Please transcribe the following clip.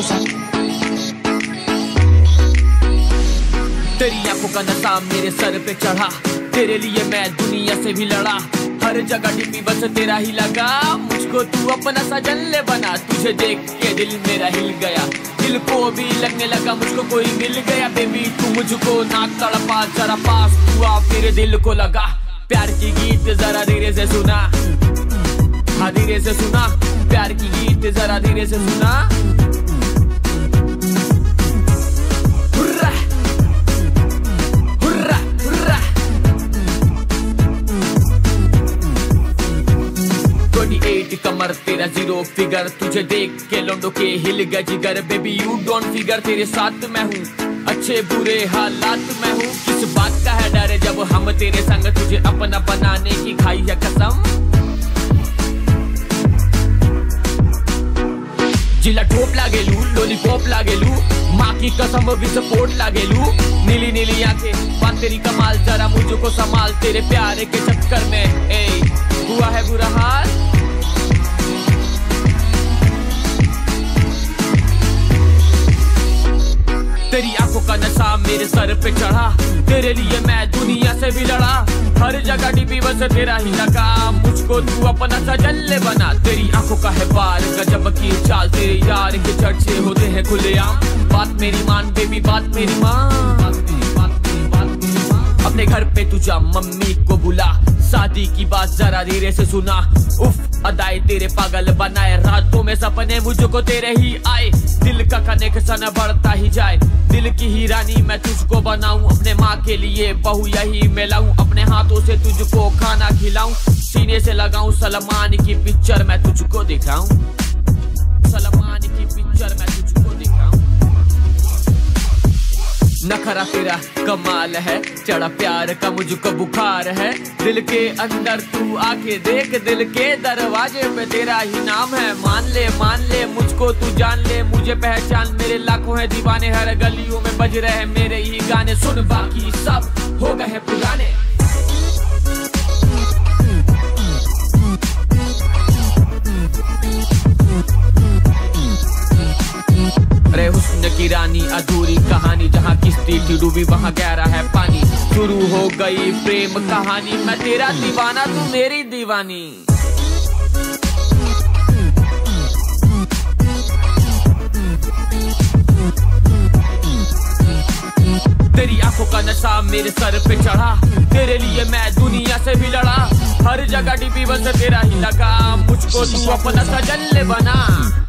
साथ तेरी आँखों का नशा मेरे सर पे चढ़ा। तेरे लिए मैं दुनिया से भी लड़ा। हर जगह डिब्बी बस तेरा ही लगा। मुझको तू अपना सजन ले बना। तुझे देख के दिल मेरा हिल गया। दिल को भी लगने लगा, मुझको कोई मिल गया। बेबी तू मुझको ना तड़पा, जरा पास तू आ मेरे दिल को लगा। प्यार की गीत जरा धीरे से सुना। हाँ धीरे से सुना। प्यार की गीत जरा धीरे से सुना। कमर, तेरा ज़ीरो फिगर तुझे देख के लौंडो के हिल गया जिगर। बेबी यू डोंट फिगर तेरे साथ मैं हूँ। अच्छे बुरे हालात में हूँ। किस बात का है डर जब हम तेरे संग तुझे अपना बनाने की खाई है कसम? जिला ठोप लागेलू लॉलीपॉप लागेलू माँ की कसम, विस्फोट लागेलू नीली नीली आँखें, बात तेरी कमाल, जरा मुझको संभाल। तेरे प्यार के चक्कर में तेरी आँखों का नशा मेरे सर पे चढ़ा। तेरे लिए मैं दुनिया से भी लड़ा। हर जगह डिब्बी बस तेरा ही लगा। मुझको तू अपना सजन ले बना। तेरी आँखों का है बार गजब की चाल तेरे यार के चर्चे होते हैं खुलेआम। बात मेरी मान बेबी बात मेरी माँ अपने घर पे तू जा, मम्मी को बुला। शादी की बात जरा धीरे से सुना। उफ अदाए तेरे पागल बनाए। रातों में सपने मुझको तेरे ही आए। दिल का कनेक्शन बढ़ता ही जाए। दिल की ही रानी मैं तुझको बनाऊँ। अपने माँ के लिए बहू यही मैं लाऊं। अपने हाथों से तुझको खाना खिलाऊं। सीने से लगाऊँ। सलमान की पिक्चर मैं तुझको दिखाऊँ। तेरा कमाल है, चढ़ा प्यार का मुझको बुखार है। दिल के अंदर तू आके देख, दिल के दरवाजे पे तेरा ही नाम है। मान ले मान ले, मुझको तू जान ले। मुझे पहचान, मेरे लाखों है दीवाने। हर गलियों में बज रहे मेरे ही गाने। सुन, बाकी सब हो गए पुराने। हुस्न रानी अधूरी कहानी, जहाँ किश्ती थी डूबी वहाँ गहरा है पानी। शुरू हो गई प्रेम कहानी, मैं तेरा दीवाना, तू मेरी दीवानी। तेरी आँखों का नशा मेरे सर पे चढ़ा, तेरे लिए मैं दुनिया से भी लड़ा। हर जगह डिब्बी बस तेरा ही लगा, मुझको तू अपना सजन ले बना।